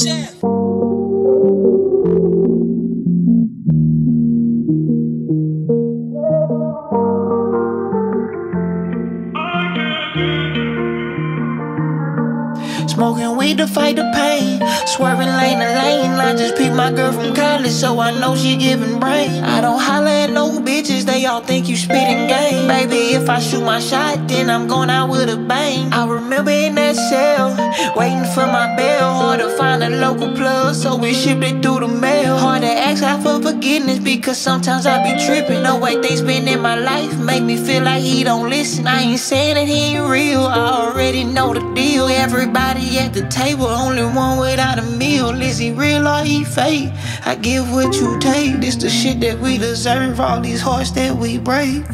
Smoking weed to fight the pain. Swerving lane to lane. I just picked my girl from college, so I know she giving brain. I don't holler at no bitches, they all think you spitting game. Baby, if I shoot my shot, then I'm going out with a bang. I remember in that cell, waiting for my bell. Find local plug, so we shipped it through the mail. Hard to ask God for forgiveness because sometimes I be tripping. No way things been in my life make me feel like he don't listen. I ain't saying that he ain't real, I already know the deal. Everybody at the table, only one without a meal. Is he real or he fake? I give what you take. This the shit that we deserve. All these hearts that we break.